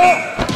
Oh!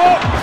Oh!